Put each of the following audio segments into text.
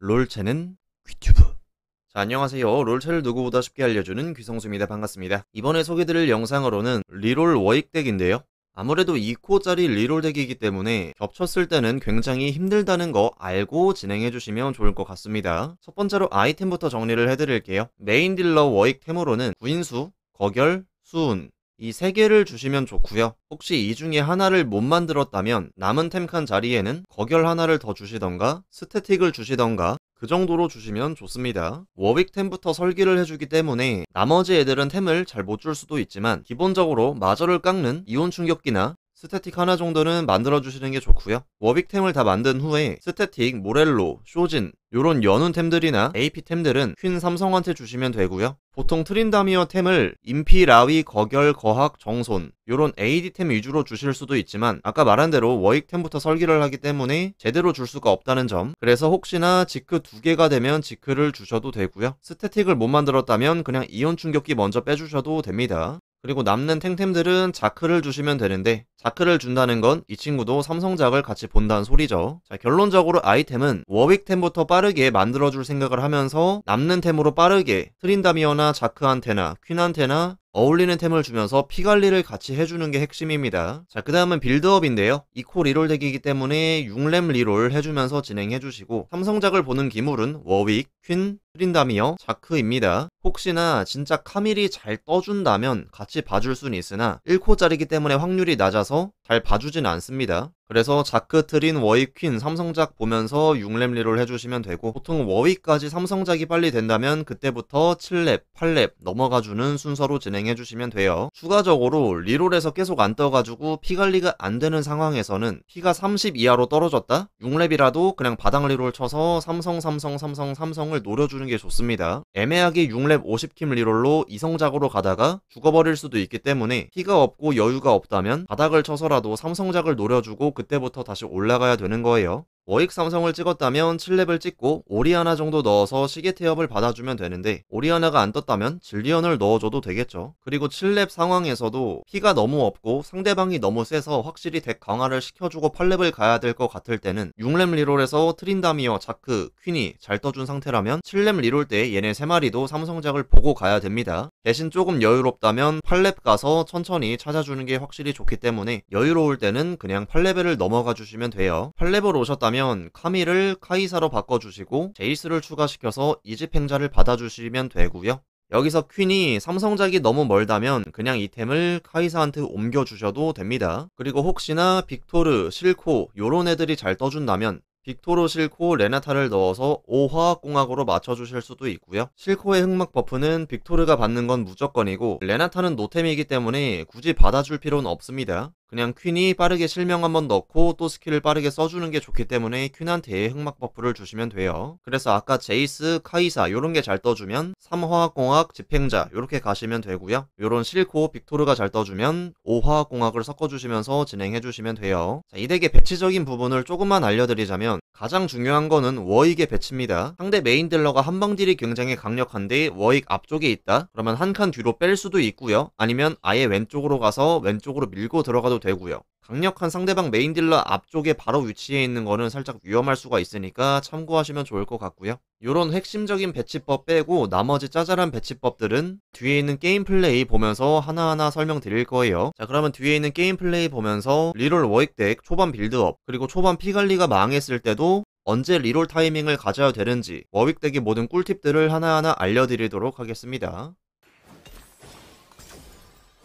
롤체는 귀튜브. 자, 안녕하세요. 롤체를 누구보다 쉽게 알려주는 귀성수입니다. 반갑습니다. 이번에 소개드릴 영상으로는 reroll 워윅 deck인데요. 아무래도 2코짜리 reroll deck이기 때문에 겹쳤을 때는 굉장히 힘들다는 거 알고 진행해주시면 좋을 것 같습니다. 첫 번째로 아이템부터 정리를 해드릴게요. 메인 딜러 워윅 템으로는 구인수, 거결, 수은, 이 세 개를 주시면 좋고요. 혹시 이 중에 하나를 못 만들었다면 남은 템칸 자리에는 거결 하나를 더 주시던가 스태틱을 주시던가 그 정도로 주시면 좋습니다. 워윅 템부터 설계를 해주기 때문에 나머지 애들은 템을 잘 못 줄 수도 있지만 기본적으로 마저를 깎는 이온 충격기나 스태틱 하나 정도는 만들어주시는 게 좋고요. 워윅템을 다 만든 후에 스태틱, 모렐로, 쇼진 요런 연운 템들이나 AP 템들은 퀸 삼성한테 주시면 되고요. 보통 트린다미어 템을 인피, 라위, 거결, 거학, 정손 요런 AD 템 위주로 주실 수도 있지만 아까 말한 대로 워윅 템부터 설계를 하기 때문에 제대로 줄 수가 없다는 점 그래서 혹시나 지크 두 개가 되면 지크를 주셔도 되고요. 스태틱을 못 만들었다면 그냥 이온 충격기 먼저 빼주셔도 됩니다. 그리고 남는 탱템들은 자크를 주시면 되는데 자크를 준다는 건 이 친구도 삼성작을 같이 본다는 소리죠. 자 결론적으로 아이템은 워윅템부터 빠르게 만들어줄 생각을 하면서 남는 템으로 빠르게 트린다미어나 자크한테나 퀸한테나 어울리는 템을 주면서 피 관리를 같이 해주는 게 핵심입니다. 자, 그 다음은 build-up인데요. 이코 reroll deck이기 때문에 6렙 reroll 해주면서 진행해주시고 삼성작을 보는 기물은 워윅, 퀸, 트린다미어, 자크입니다. 혹시나 진짜 카밀이 잘 떠준다면 같이 봐줄 수는 있으나 1코짜리기 때문에 확률이 낮아서 잘 봐주진 않습니다. 그래서 자크 트린 워윅 퀸 삼성작 보면서 6렙 reroll 해주시면 되고 보통 워윅까지 삼성작이 빨리 된다면 그때부터 7렙, 8렙 넘어가주는 순서로 진행해주시면 돼요. 추가적으로 reroll에서 계속 안 떠가지고 피 관리가 안 되는 상황에서는 피가 30 이하로 떨어졌다? 6렙이라도 그냥 바닥 reroll 쳐서 삼성 삼성 삼성 삼성을 노려주는 게 좋습니다. 애매하게 6렙 50keep reroll로 이성작으로 가다가 죽어버릴 수도 있기 때문에 피가 없고 여유가 없다면 바닥을 쳐서라도 삼성작을 노려주고 그때부터 다시 올라가야 되는 거예요. 워윅 삼성을 찍었다면 7렙을 찍고 오리아나 정도 넣어서 시계 태엽을 받아주면 되는데 오리아나가 안 떴다면 질리언을 넣어줘도 되겠죠. 그리고 7렙 상황에서도 피가 너무 없고 상대방이 너무 세서 확실히 deck 강화를 시켜주고 8렙을 가야 될 것 같을 때는 6렙 reroll에서 트린다미어, 자크, 퀸이 잘 떠준 상태라면 7렙 reroll 때 얘네 3마리도 삼성작을 보고 가야 됩니다. 대신 조금 여유롭다면 8렙 가서 천천히 찾아주는 게 확실히 좋기 때문에 여유로울 때는 그냥 8레벨을 넘어가 주시면 돼요. 8레벨 오셨다면 하면 카밀을 카이사로 바꿔주시고 제이스를 추가시켜서 이집행자를 받아주시면 되고요. 여기서 퀸이 삼성작이 너무 멀다면 그냥 이 템을 카이사한테 옮겨주셔도 됩니다. 그리고 혹시나 빅토르, 실코 요런 애들이 잘 떠준다면 빅토르 실코 레나타를 넣어서 5화학 공학으로 맞춰주실 수도 있고요. 실코의 흑막 buff는 빅토르가 받는 건 무조건이고 레나타는 노템이기 때문에 굳이 받아줄 필요는 없습니다. 그냥 퀸이 빠르게 실명 한번 넣고 또 스킬을 빠르게 써주는 게 좋기 때문에 퀸한테 흑막 buff를 주시면 돼요. 그래서 아까 제이스, 카이사 요런 게 잘 떠주면 3화학공학, 집행자 요렇게 가시면 되고요. 요런 실코, 빅토르가 잘 떠주면 5화학공학을 섞어주시면서 진행해주시면 돼요. 자, 이 덱의 배치적인 부분을 조금만 알려드리자면 가장 중요한 거는 워윅의 배치입니다. 상대 메인 딜러가 한방 딜이 굉장히 강력한데 워익 앞쪽에 있다? 그러면 한 칸 뒤로 뺄 수도 있고요. 아니면 아예 왼쪽으로 가서 왼쪽으로 밀고 들어가도 되고요. 강력한 상대방 메인 딜러 앞쪽에 바로 위치해 있는 거는 살짝 위험할 수가 있으니까 참고하시면 좋을 것 같고요. 이런 핵심적인 배치법 빼고 나머지 짜잘한 배치법들은 뒤에 있는 게임 플레이 보면서 하나하나 설명드릴 거예요. 자 그러면 뒤에 있는 게임 플레이 보면서 reroll 워윅덱 초반 빌드업 그리고 초반 피관리가 망했을 때도 언제 reroll 타이밍을 가져야 되는지 워윅덱의 모든 꿀팁들을 하나하나 알려드리도록 하겠습니다.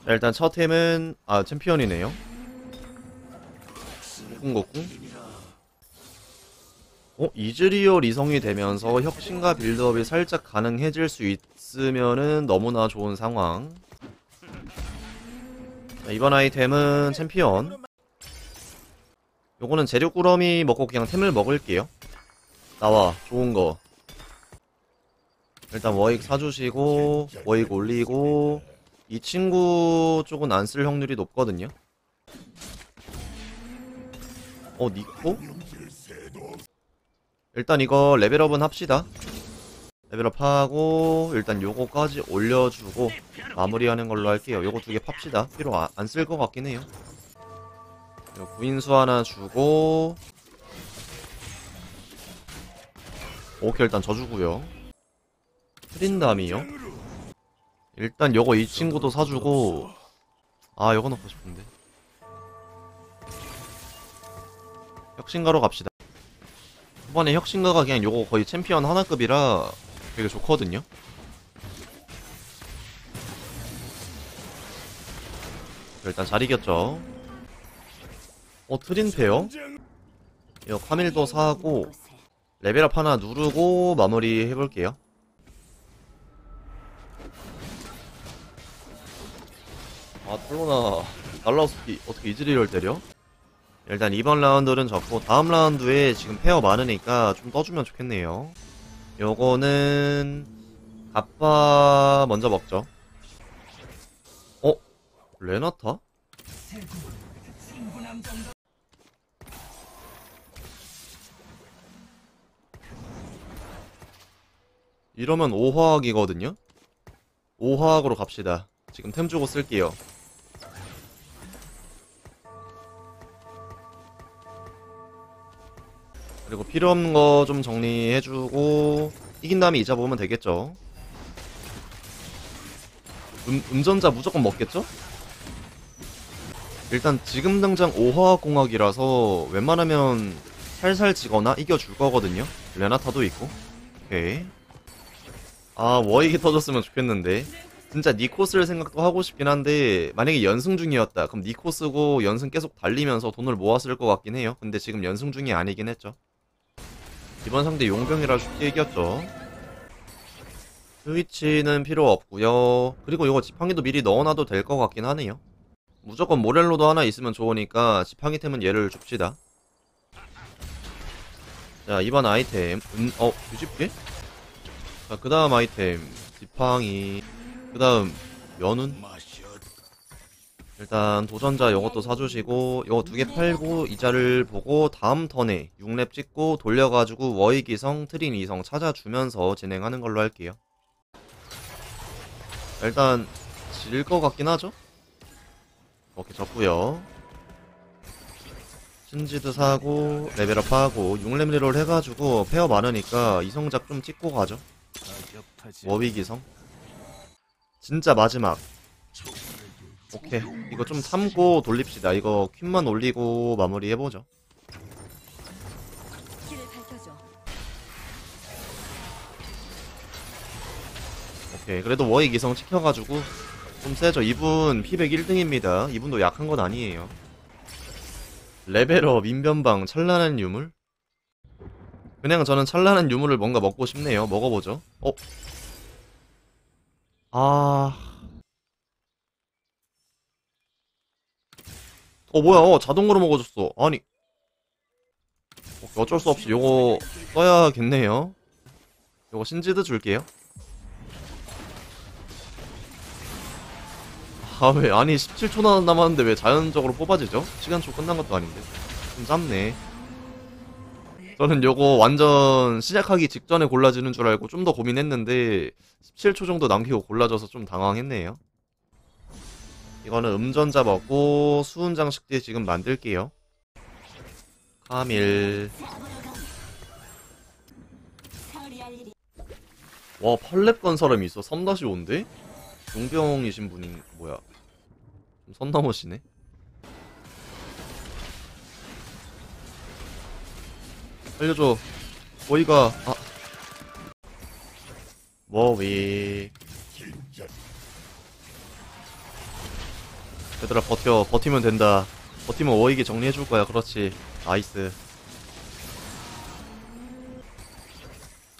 자, 일단 첫 템은 아 챔피언이네요. 곡궁 곡궁. 어 이즈리얼 이성이 되면서 혁신과 빌드업이 살짝 가능해질 수 있으면은 너무나 좋은 상황. 자, 이번 아이템은 챔피언. 요거는 재료 꾸러미 먹고 그냥 템을 먹을게요. 나와 좋은 거. 일단 워익 사주시고 워익 올리고 이 친구 쪽은 안 쓸 확률이 높거든요. 어, 니코? 일단 이거 레벨업은 합시다. 레벨업 하고 일단 요거까지 올려주고 마무리하는 걸로 할게요. 요거 두 개 팝시다. 필요 안 쓸 것 같긴 해요. 구인수 하나 주고 오케이 일단 져주고요 트린담이요? 일단 요거 이 친구도 사주고 아 요거 넣고 싶은데. 혁신가로 갑시다. 이번에 혁신가가 그냥 요거 거의 챔피언 하나급이라 되게 좋거든요. 일단 잘 이겼죠. 어 트린 페어? 이거 카밀도 사고 레벨업 하나 누르고 마무리 해볼게요 아 털로나 날라우스피 어떻게 이즈리얼 때려? 일단 이번 라운드는 졌고 다음 라운드에 지금 페어 많으니까 좀 떠주면 좋겠네요 요거는 갑바 먼저 먹죠 어? 레나타? 이러면 5화학이거든요? 5화학으로 갑시다 지금 템 주고 쓸게요 그리고 필요 없는 거 좀 정리해주고 이긴 다음에 이자 보면 되겠죠? 음, 음전자 무조건 먹겠죠? 일단 지금 당장 5화학 공학이라서 웬만하면 살살 지거나 이겨줄 거거든요. 레나타도 있고. 오케이. 아 워익이 터졌으면 좋겠는데. 진짜 니코 쓸 생각도 하고 싶긴 한데 만약에 연승 중이었다. 그럼 니코 쓰고 연승 계속 달리면서 돈을 모았을 것 같긴 해요. 근데 지금 연승 중이 아니긴 했죠 이번 상대 용병이라 쉽게 이겼죠. 스위치는 필요 없고요. 그리고 이거 지팡이도 미리 넣어놔도 될 것 같긴 하네요. 무조건 모렐로도 하나 있으면 좋으니까 지팡이 템은 얘를 줍시다. 자 이번 아이템. 음, 어 뒤집게? 자, 그 다음 아이템, 지팡이, 그 다음, 연운? 일단, 도전자 요것도 사주시고, 요거 두 개 팔고, 이자를 보고, 다음 턴에 6렙 찍고, 돌려가지고, 워익이성, 트린 이성 찾아주면서 진행하는 걸로 할게요. 일단, 질 것 같긴 하죠? 오케이, 졌구요 신지드 사고, level up 하고, 6렙 reroll 해가지고, pair 많으니까, 이성작 좀 찍고 가죠. 워윅 이성 진짜 마지막 오케이. 이거 좀 참고 돌립시다. 이거 퀸만 올리고 마무리 해보죠. 오케이. 그래도 워이 기성 찍혀가지고 좀 세죠. 이분 피백 1등입니다. 이분도 약한 건 아니에요. 레벨업 인변방 찬란한 유물? 그냥 저는 찬란한 유물을 뭔가 먹고 싶네요. 먹어보죠. 어? 아... 어 뭐야 어 자동으로 먹어줬어. 아니. 어쩔 수 없이 요거 써야겠네요. 요거 신지드 줄게요. 아 왜 아니 17초 남았는데 왜 자연적으로 뽑아지죠? 시간초 끝난 것도 아닌데. 좀 짧네. 저는 요거 완전 시작하기 직전에 골라지는 줄 알고 좀 더 고민했는데 17초 정도 남기고 골라져서 좀 당황했네요 이거는 음전자 먹고 수은 장식대 지금 만들게요. 카밀. 와 팔렙 건 사람이 있어. 3-5인데? 용병이신 분이 뭐야. 좀 선 넘으시네. 알려줘. 워이가 아. 워위 얘들아 버텨. 버티면 된다. 버티면 워윅이 정리해줄 거야. 그렇지. 나이스.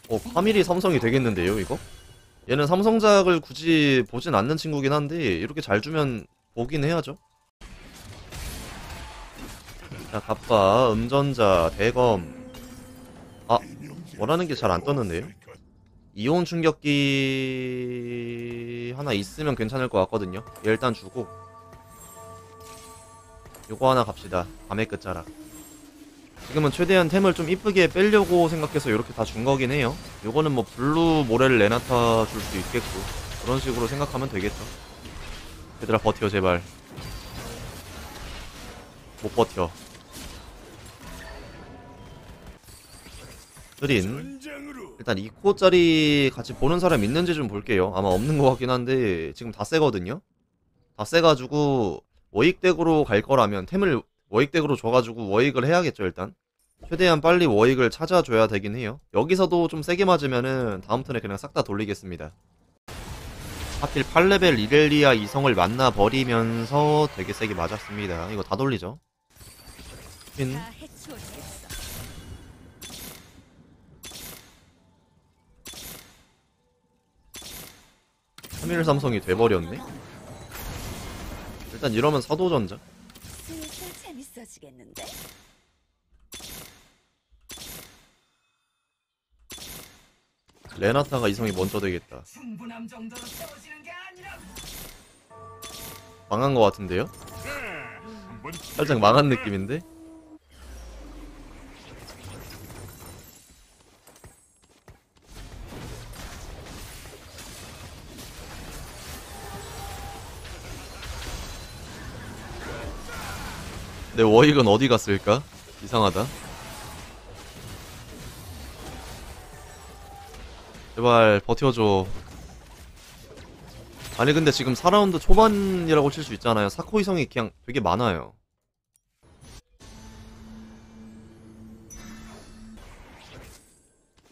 어 카밀이 삼성이 되겠는데요 이거? 얘는 삼성작을 굳이 보진 않는 친구긴 한데 이렇게 잘 주면 보긴 해야죠. 자 갑바 음전자 대검. 아 원하는 게 잘 안 떴는데요? 이온 충격기 하나 있으면 괜찮을 것 같거든요. 얘 일단 주고 요거 하나 갑시다. 밤의 끝자락. 지금은 최대한 템을 좀 이쁘게 빼려고 생각해서 이렇게 다 준 거긴 해요. 요거는 뭐 블루 모렐로 레나타 줄 수 있겠고 그런 식으로 생각하면 되겠죠. 얘들아 버텨 제발. 못 버텨. 트린 일단 2코짜리 같이 보는 사람 있는지 좀 볼게요. 아마 없는 것 같긴 한데 지금 다 세거든요? 다 세가지고 워윅덱으로 갈 거라면 템을 워윅덱으로 줘가지고 워윅을 해야겠죠 일단. 최대한 빨리 워윅을 찾아줘야 되긴 해요. 여기서도 좀 세게 맞으면은 다음 턴에 그냥 싹 다 돌리겠습니다. 하필 8레벨 이렐리아 이성을 만나버리면서 되게 세게 맞았습니다. 이거 다 돌리죠. 퀸다 해치워주겠어. 3일 삼성이 돼버렸네 일단 이러면 사도전자 슬슬 재밌어지겠는데. 레나타가 이성이 먼저 되겠다 충분함 정도로 채워지는 게 아니라 망한 것 같은데요? 살짝 망한 느낌인데? 내 워익은 어디 갔을까? 이상하다. 제발 버텨줘. 아니 근데 지금 4라운드 초반이라고 칠 수 있잖아요. 사코 이성이 그냥 되게 많아요.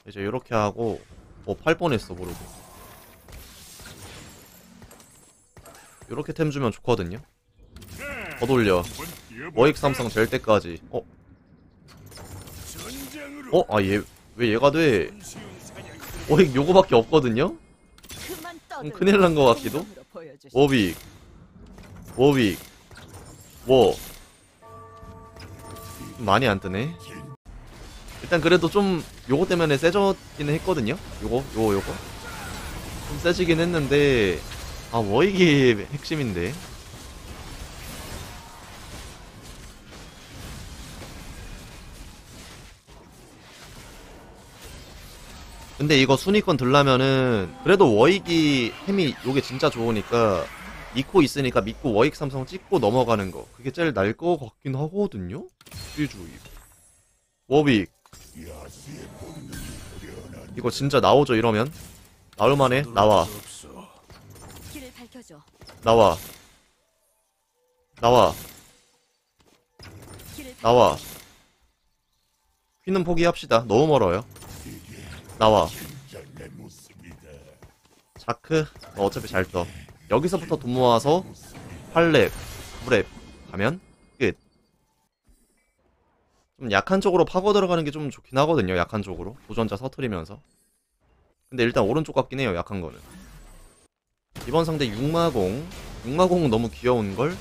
이제 이렇게 하고 어, 팔 뻔했어 모르고. 이렇게 템 주면 좋거든요. 더 돌려. 워익 삼성 될 때까지. 어? 어? 아 얘 왜 얘가 돼? 워익 요거밖에 없거든요. 떠들. 큰일 난 것 같기도. 워빅 워빅 워 많이 안 뜨네 일단 그래도 좀 요거 때문에 세졌기는 했거든요 요거 요거 요거 좀 세지긴 했는데 아 워익이 핵심인데 근데 이거 순위권 들라면은 그래도 워익이 햄이 요게 진짜 좋으니까 믿고 있으니까 믿고 워익 삼성 찍고 넘어가는 거. 그게 제일 날 거 같긴 하거든요? 주의. 워빅 이거 진짜 나오죠 이러면? 나올만해? 나와. 나와. 나와. 나와. 휘는 포기합시다. 너무 멀어요 나와. 자크 어, 어차피 잘떠. 여기서부터 돈 모아서 8렙 9렙 가면 끝. 좀 약한 쪽으로 파고 들어가는 게 좀 좋긴 하거든요 약한 쪽으로. 도전자 서투리면서. 근데 일단 오른쪽 같긴 해요 약한 거는. 이번 상대 6마공. 6마공은 너무 귀여운걸.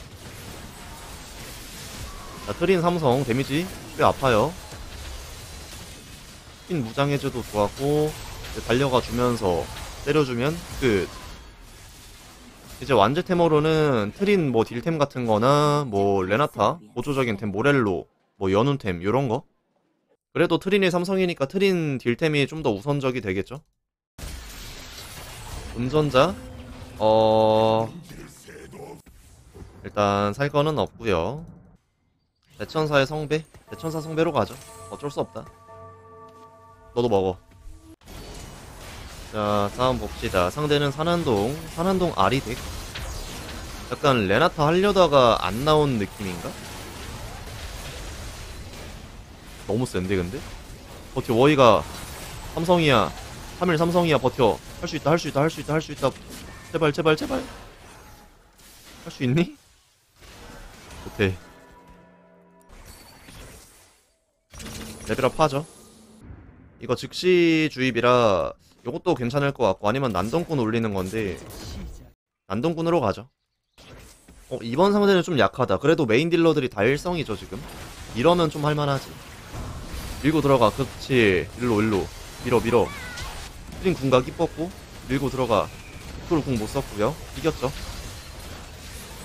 자, 트린 삼성. 데미지 꽤 아파요. 퀸 무장해제도 좋았고 달려가 주면서 때려주면 끝. 이제 완제템으로는 트린 뭐 딜템 같은 거나 뭐 레나타, 보조적인 템 모렐로, 뭐 연운템 요런 거. 그래도 트린이 삼성이니까 트린 딜템이 좀 더 우선적이 되겠죠? 음전자? 어... 일단 살 거는 없고요 대천사의 성배? 대천사 성배로 가죠. 어쩔 수 없다. 너도 먹어. 자, 싸움 봅시다. 상대는 산한동, 산한동 아리덱. 약간 레나타 하려다가 안 나온 느낌인가? 너무 센데, 근데? 버텨, 워이가 삼성이야. 3일 삼성이야, 버텨. 할 수 있다, 할 수 있다, 할 수 있다, 할 수 있다. 제발, 제발, 제발. 할 수 있니? 못해. level up 하죠. 이거 즉시 주입이라 이것도 괜찮을 것 같고 아니면 난동꾼 올리는 건데 난동꾼으로 가죠. 어, 이번 상대는 좀 약하다. 그래도 메인 딜러들이 다 일성이죠 지금. 이러면 좀 할만하지. 밀고 들어가. 그렇지. 일로 일로. 밀어 밀어. 트린 궁각 이뻤고 밀고 들어가. 빅토르 궁못 썼고요. 이겼죠.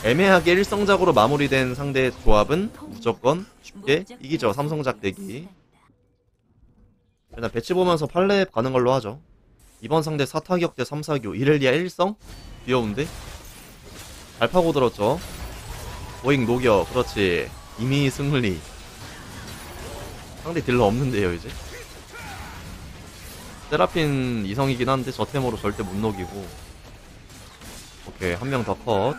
애매하게 일성작으로 마무리된 상대 조합은 무조건 쉽게 이기죠. 삼성작 대기. 일단 배치 보면서 팔렙 가는 걸로 하죠. 이번 상대 사타격 대 3사교 이렐리아 1성? 귀여운데? 잘 파고 들었죠. 오잉 녹여 그렇지. 이미 승리. 상대 딜러 없는데요 이제. 세라핀 이성이긴 한데 저 템으로 절대 못 녹이고 오케이 한 명 더 컷.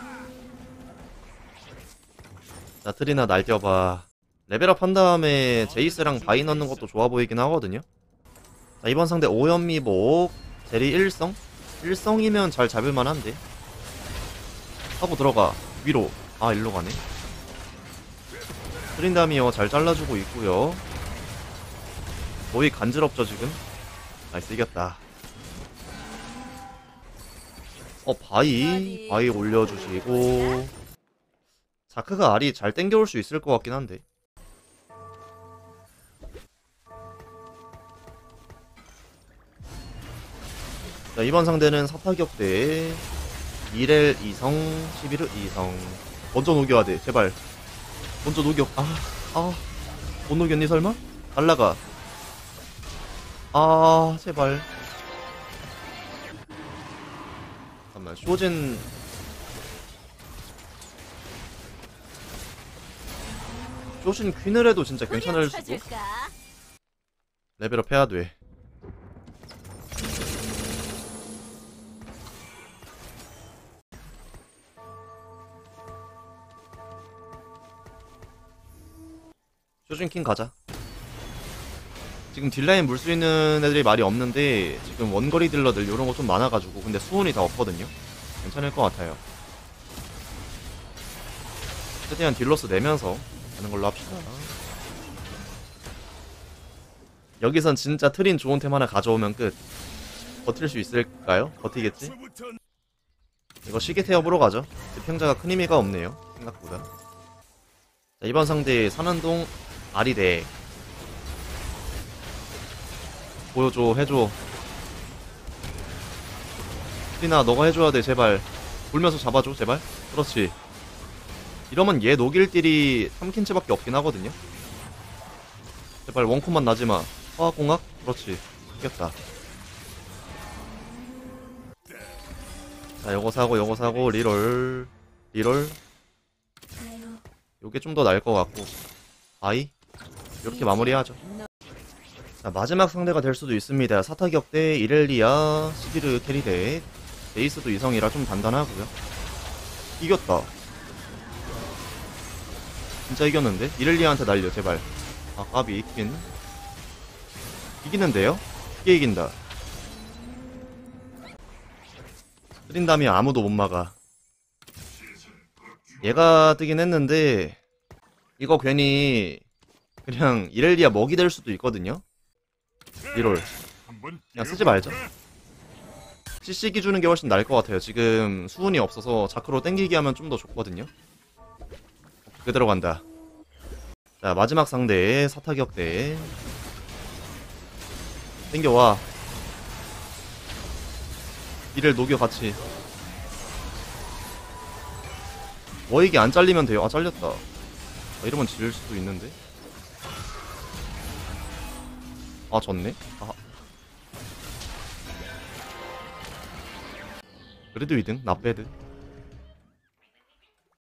자 트린아 날뛰어봐. level up 한 다음에 제이스랑 바이 넣는 것도 좋아 보이긴 하거든요. 자 이번 상대 오연미복 제리 1성? 1성이면 잘 잡을만 한데. 하고 들어가. 위로. 아 일로 가네. 트린다미어 잘 잘라주고 있고요. 거의 간지럽죠 지금? 나이스 이겼다. 어 바이 바이 올려주시고. 자크가 알리 잘 땡겨올 수 있을 것 같긴 한데 자 이번 상대는 4타격대. 1엘 2성 11을 2성. 먼저 녹여야 돼 제발. 먼저 녹여. 아 아 못 녹였니 설마? 달라가. 아 제발. 잠깐만 쇼진 쇼진 퀸을 해도 진짜 괜찮을 수도? 레벨업 해야 돼 쇼진킹 가자. 지금 딜라인 물 수 있는 애들이 많이 없는데 지금 원거리 딜러들 이런 거 좀 많아가지고 근데 수은이 다 없거든요. 괜찮을 것 같아요. 최대한 딜loss 내면서 가는 걸로 합시다. 여기선 진짜 트린 좋은 템 하나 가져오면 끝. 버틸 수 있을까요? 버티겠지? 이거 시계 태엽으로 가죠. 평자가 큰 의미가 없네요. 생각보다. 자, 이번 상대 산안동 아리대. 보여줘 해줘. 트리나 너가 해줘야 돼 제발. 울면서 잡아줘 제발. 그렇지. 이러면 얘 녹일 딜이 3킨치밖에 없긴 하거든요. 제발 원콤만 나지마. 화학공학? 그렇지. 이겼다. 자 요거 사고 요거 사고 reroll. reroll. 요게 좀 더 나을 것 같고. 아이 이렇게 마무리하죠. 자 마지막 상대가 될 수도 있습니다. 사타격대 이렐리아 시비르 carry 대 베이스도 이성이라 좀 단단하고요. 이겼다. 진짜 이겼는데? 이렐리아한테 날려 제발. 아 까비 퀸 이기는데요? 이게 이긴다. 트린다미 아무도 못 막아. 얘가 뜨긴 했는데 이거 괜히 그냥 이렐리아 먹이 될 수도 있거든요. 리롤. 그냥 쓰지 말자. CC기 주는 게 훨씬 나을 것 같아요. 지금 수운이 없어서 자크로 땡기기 하면 좀 더 좋거든요. 그 들어간다. 자 마지막 상대 사타격대. 땡겨와. 이를 녹여 같이. 워익이 안 잘리면 돼요. 아 잘렸다. 아, 이러면 질 수도 있는데 아 졌네? 아. 그래도 2등 나빼드